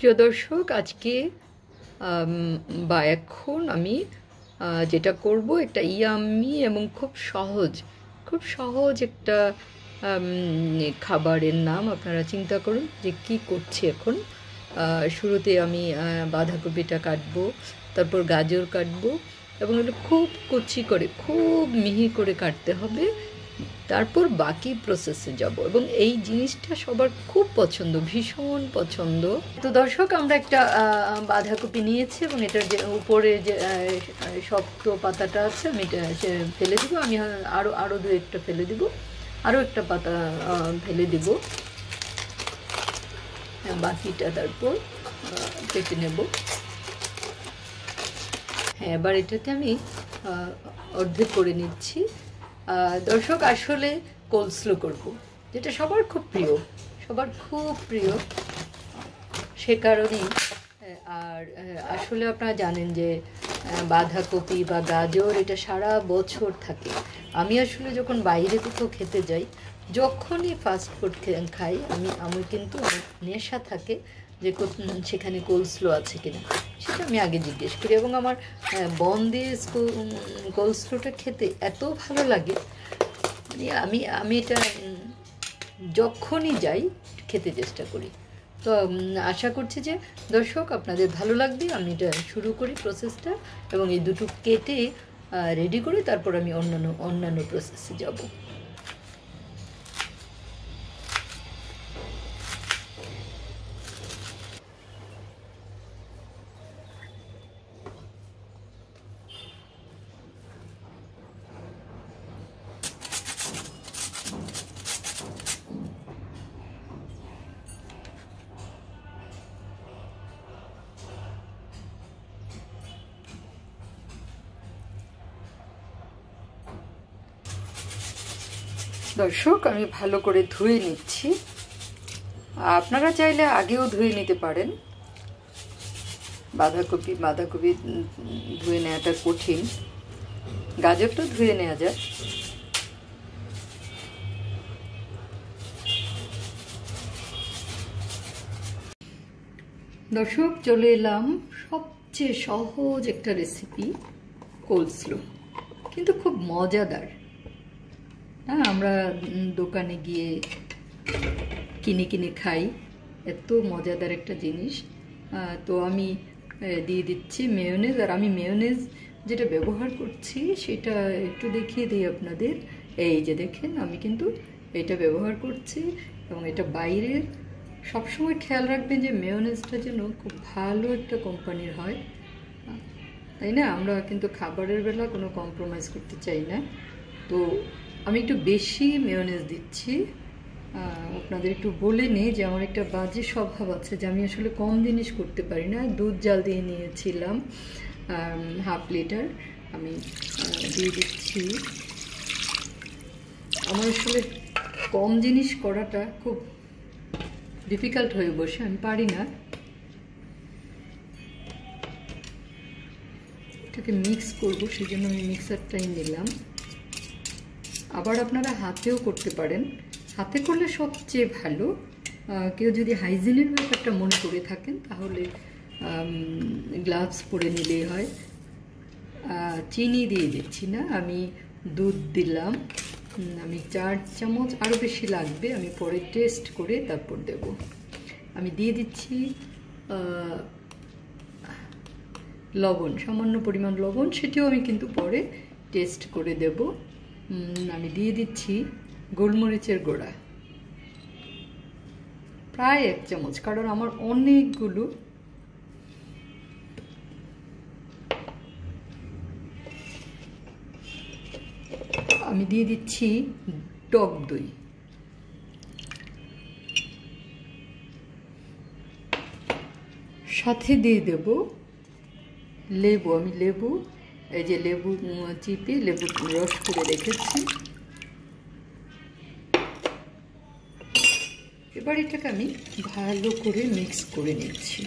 প্রিয় দর্শক, আজকে বা এখন আমি যেটা করব একটা ইয়াম্মি এবং খুব সহজ খুব সহজ একটা খাবারের নাম আপনারা চিন্তা করুন যে কি করছি এখন। শুরুতে আমি বাঁধাকপিটা কাটবো, তারপর গাজর কাটবো এবং এটা খুব কুচি করে, খুব মিহি করে কাটতে হবে। তারপর বাকি প্রসেসে যাব এবং এই জিনিসটা সবার খুব পছন্দ, ভীষণ পছন্দ। তো দর্শক, আমরা একটা বাঁধাকপি নিয়েছি এবং এটার যে উপরে যে শক্ত পাতাটা আছে, আমি এটা ফেলে দিব। আমি আরও আরও দু একটা ফেলে দিব। আরও একটা পাতা ফেলে দিব। বাকিটা তারপর কেটে নেব। হ্যাঁ এবার এটাকে আমি অর্ধেক করে নিচ্ছি। দর্শক, আসলে কোলস্লো করব, যেটা সবার খুব প্রিয়, সবার খুব প্রিয়। সে কারণেই আর আসলে আপনারা জানেন যে বাঁধাকপি বা গাজর, এটা সারা বছর থাকে। আমি আসলে যখন বাইরে কোথাও খেতে যাই, যখনই ফাস্ট ফুড খাই, আমি আমি কিন্তু নেশা থাকে যে সেখানে কোলস্লো আছে কিনা, সেটা আমি আগে জিজ্ঞেস করি। এবং আমার বন দিয়ে কোলস্লোটা খেতে এত ভালো লাগে মানে আমি আমি এটা যখনই যাই খেতে চেষ্টা করি। তো আশা করছি যে, দর্শক, আপনাদের ভালো লাগবে, আমি এটা শুরু করি প্রসেসটা এবং এই দুটো কেটে রেডি করে তারপর আমি অন্যান্য অন্যান্য প্রসেসে যাব। দর্শক, আমি ভালো করে ধুয়ে নিচ্ছি। আপনারা চাইলে আগেও ধুয়ে নিতে পারেন। বাঁধাকপি বাঁধাকপি ধুয়ে নেওয়াটা কঠিন। গাজরটা ধুয়ে নেওয়া যায় দর্শক, চলে এলাম সবচেয়ে সহজ একটা রেসিপি কোলস্লো কিন্তু খুব মজাদার। হ্যাঁ আমরা দোকানে গিয়ে কিনে কিনে খাই। এত মজাদার একটা জিনিস। তো আমি দিয়ে দিচ্ছি মেয়োনেজ। আর আমি মেয়োনেজ যেটা ব্যবহার করছি, সেটা একটু দেখিয়ে দিই আপনাদের। এই যে দেখেন, আমি কিন্তু এটা ব্যবহার করছি এবং এটা বাইরের সবসময় খেয়াল রাখবেন যে মেয়োনেজটা যেন খুব ভালো একটা কোম্পানির হয়। তাই না? আমরা কিন্তু খাবারের বেলা কোনো কম্প্রোমাইজ করতে চাই না। তো আমি একটু বেশি মেয়োনেজ দিচ্ছি। আপনাদের একটু বলে নিই যে আমার একটা বাজে স্বভাব আছে যে আমি আসলে কম জিনিস করতে পারি না। দুধ জাল দিয়ে নিয়েছিলাম হাফ লিটার। আমি দিয়ে দিচ্ছি। আমার আসলে কম জিনিস করাটা খুব ডিফিকাল্ট হয়ে বসে, আমি পারি না। এটাকে মিক্স করব সেই জন্য আমি মিক্সারটাই নিলাম। আবার আপনারা হাতেও করতে পারেন। হাতে করলে সবচেয়ে ভালো। কেউ যদি হাইজিনের ব্যাপারটা মনে করে থাকেন, তাহলে গ্লাভস পরে নিলেই হয়। চিনি দিয়ে দিচ্ছি না, আমি দুধ দিলাম। আমি চার চামচ আরও বেশি লাগবে, আমি পরে টেস্ট করে তারপর দেব। আমি দিয়ে দিচ্ছি লবণ, সামান্য পরিমাণ লবণ, সেটিও আমি কিন্তু পরে টেস্ট করে দেব। আমি দিয়ে দিচ্ছি গোলমরিচের গোড়া। প্রায় এক চামচ, কারণ আমার অনেকগুলো আমি দিয়ে দিচ্ছি টক দই। সাথে দিয়ে দেব লেবু, আমি লেবু এই যে লেবু চিপে লেবু রস করে রেখেছি। এবার এটাকে আমি ভালো করে মিক্স করে নিচ্ছি।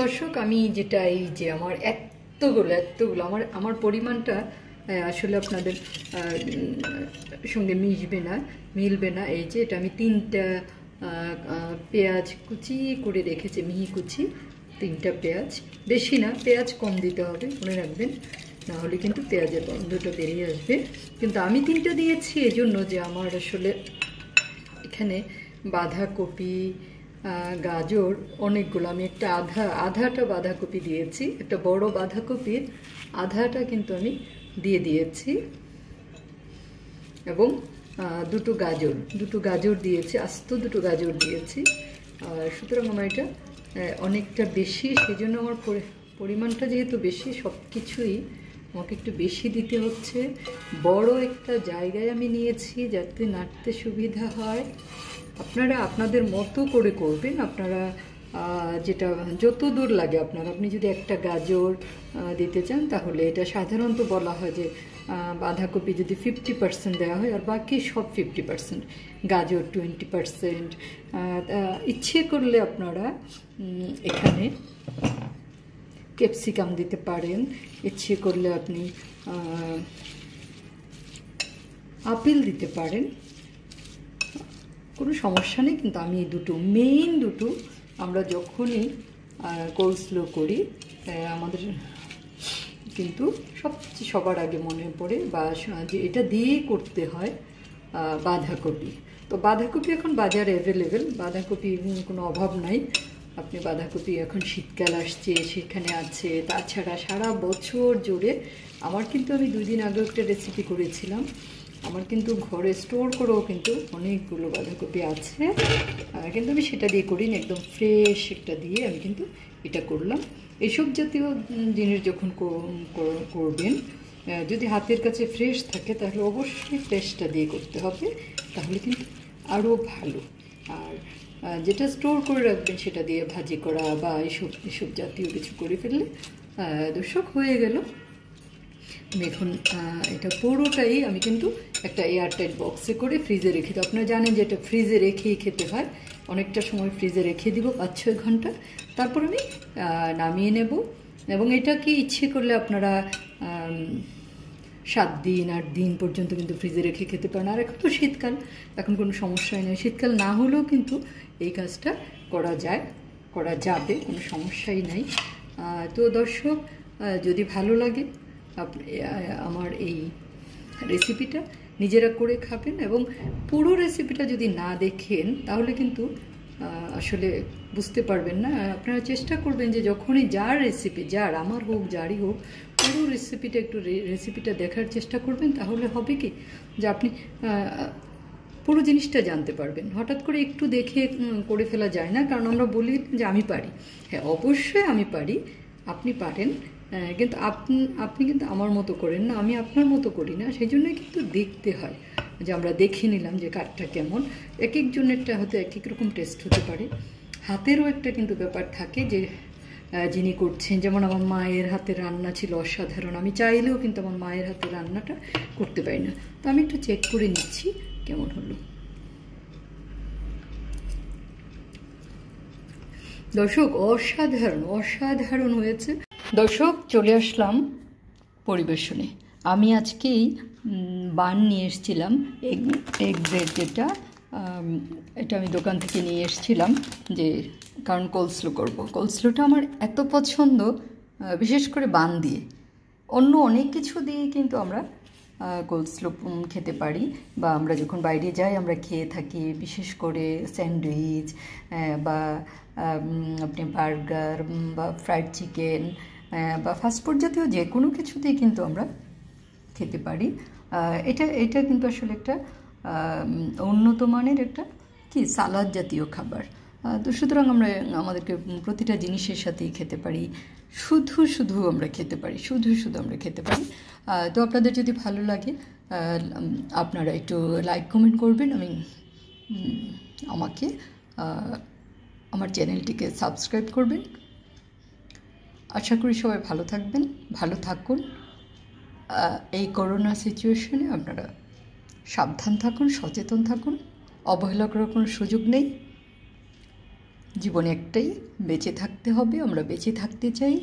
দর্শক, আমি যেটা, এই যে আমার এতগুলো এতগুলো, আমার আমার পরিমাণটা আসলে আপনাদের সঙ্গে মিশবে না, মিলবে না। এই যে এটা আমি তিনটা পেঁয়াজ কুচি করে রেখেছি, মিহি কুচি, তিনটা পেঁয়াজ। বেশি না, পেঁয়াজ কম দিতে হবে, মনে রাখবেন। না হলে কিন্তু পেঁয়াজের গন্ধটা বেরিয়ে আসবে। কিন্তু আমি তিনটা দিয়েছি, এজন্য যে আমার আসলে এখানে বাঁধাকপি গাজর অনেকগুলো। আমি একটা আধা, আধাটা বাঁধাকপি দিয়েছি, একটা বড় বাঁধাকপির আধাটা কিন্তু আমি দিয়ে দিয়েছি। এবং দুটো গাজর দুটো গাজর দিয়েছি, আস্ত দুটো গাজর দিয়েছি। আর সুতরাং আমার এটা অনেকটা বেশি সেই জন্য আমার পরি- পরিমাণটা যেহেতু বেশি সব কিছুই আমাকে একটু বেশি দিতে হচ্ছে। বড় একটা জায়গায় আমি নিয়েছি যাতে নাড়তে সুবিধা হয়। আপনারা আপনাদের মতো করে করবেন, আপনারা যেটা যত দূর লাগে আপনার, আপনি যদি একটা গাজর দিতে চান, তাহলে এটা সাধারণত বলা হয় যে বাঁধাকপি যদি ফিফটি পার্সেন্ট দেওয়া হয়, আর বাকি সব ফিফটি পার্সেন্ট গাজর টোয়েন্টি পার্সেন্ট ইচ্ছে করলে আপনারা এখানে ক্যাপসিকাম দিতে পারেন। ইচ্ছে করলে আপনি আপেল দিতে পারেন। কোনো সমস্যা নেই, কিন্তু আমি এই দুটো মেইন দুটো আমরা যখনই কোর্স স্লো করি আমাদের কিন্তু সবচেয়ে সবার আগে মনে পড়ে বা যে এটা দিয়েই করতে হয় বাঁধাকপি। তো বাঁধাকপি এখন বাজারে অ্যাভেলেবেল বাঁধাকপির কোনো অভাব নাই। আপনি বাঁধাকপি এখন শীতকাল আসছে, সেখানে আছে। তাছাড়া সারা বছর জুড়ে আমার কিন্তু আমি দুই দিন আগে একটা রেসিপি করেছিলাম। আমার কিন্তু ঘরে স্টোর করেও কিন্তু অনেকগুলো বাঁধাকপি আছে। কিন্তু আমি সেটা দিয়ে করিনি, একদম ফ্রেশ একটা দিয়ে আমি কিন্তু এটা করলাম। এসব জাতীয় জিনিস যখন কর- কর- করবেন যদি হাতের কাছে ফ্রেশ থাকে তাহলে অবশ্যই ফ্রেশটা দিয়ে করতে হবে, তাহলে কিন্তু আরও ভালো। আর যেটা স্টোর করে রাখবেন সেটা দিয়ে ভাজি করা বা এসব এসব জাতীয় কিছু করে ফেললে দর্শক হয়ে গেল। এখন এটা পুরোটাই আমি কিন্তু একটা এয়ারটাইট বক্সে করে ফ্রিজে রেখে দিই আপনারা জানেন যে এটা ফ্রিজে রেখেই খেতে হয়। অনেকটা সময় ফ্রিজে রেখে দিব, পাঁচ, ছয় ঘণ্টা। তারপর আমি নামিয়ে নেব। এবং এটা কি ইচ্ছে করলে আপনারা সাত দিন, আট দিন পর্যন্ত কিন্তু ফ্রিজে রেখে খেতে পারেন। আর এখন তো শীতকাল, এখন কোনো সমস্যাই নেই। শীতকাল না হলেও কিন্তু এই কাজটা করা যায়, করা যাবে, কোনো সমস্যাই নাই। তো দর্শক যদি ভালো লাগে আমার এই রেসিপিটা নিজেরা করে খাবেন এবং পুরো রেসিপিটা যদি না দেখেন, তাহলে কিন্তু আসলে বুঝতে পারবেন না। আপনারা চেষ্টা করবেন যে যখনই যার রেসিপি যার, আমার হোক, যারই হোক, পুরো রেসিপিটা একটু রেসিপিটা দেখার চেষ্টা করবেন, তাহলে হবে কি? যে আপনি পুরো জিনিসটা জানতে পারবেন। হঠাৎ করে একটু দেখে করে ফেলা যায় না, কারণ আমরা বলি যে আমি পারি। হ্যাঁ অবশ্যই আমি পারি। আপনি পারেন। কিন্তু আপনি আপনি কিন্তু আমার মতো করেন না, আমি আপনার মতো করি না, সেই জন্যই কিন্তু দেখতে হয় যে আমরা দেখে নিলাম যে কাঠটা কেমন। এক একজনেরটা হয়তো এক এক রকম টেস্ট হতে পারে। হাতেরও একটা কিন্তু ব্যাপার থাকে যে যিনি করছেন, যেমন আমার মায়ের হাতে রান্না ছিল অসাধারণ, আমি চাইলেও কিন্তু আমার মায়ের হাতে রান্নাটা করতে পারি না। তো আমি একটু চেক করে নিচ্ছি কেমন হলো। দর্শক, অসাধারণ অসাধারণ হয়েছে। দর্শক, চলে আসলাম পরিবেশনে আমি আজকেই বান নিয়ে এসেছিলাম, এগ এগ ব্রেড যেটা এটা আমি দোকান থেকে নিয়ে এসেছিলাম যে, কারণ কোলস্লো করব। কোলস্লোটা আমার এত পছন্দ বিশেষ করে বান দিয়ে। অন্য অনেক কিছু দিয়ে কিন্তু আমরা কোলস্লো খেতে পারি, বা আমরা যখন বাইরে যাই, আমরা খেয়ে থাকি, বিশেষ করে স্যান্ডউইচ বা আপনি বার্গার বা ফ্রাইড চিকেন বা ফাস্টফুড জাতীয় যে কোনো কিছুতেই কিন্তু আমরা খেতে পারি। এটা এটা কিন্তু আসলে একটা উন্নত মানের একটা কি সালাদ জাতীয় খাবার। তো সুতরাং আমরা, আমাদেরকে প্রতিটা জিনিসের সাথেই খেতে পারি। শুধু শুধু আমরা খেতে পারি, শুধু শুধু আমরা খেতে পারি। তো আপনাদের যদি ভালো লাগে আপনারা একটু লাইক কমেন্ট করবেন। আমি আমাকে আমার চ্যানেলটিকে সাবস্ক্রাইব করবেন। আশা করি সবাই ভালো থাকবেন, ভালো থাকুন। এই করোনা সিচুয়েশনে আপনারা সাবধান থাকুন, সচেতন থাকুন, অবহেলা করার কোনো সুযোগ নেই। জীবনে একটাই, বেঁচে থাকতে হবে, আমরা বেঁচে থাকতে চাই,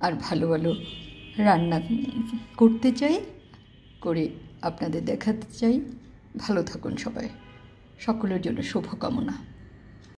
আর ভালো ভালো রান্না করতে চাই, করে আপনাদের দেখাতে চাই। ভালো থাকুন সবাই। সকলের জন্য শুভকামনা।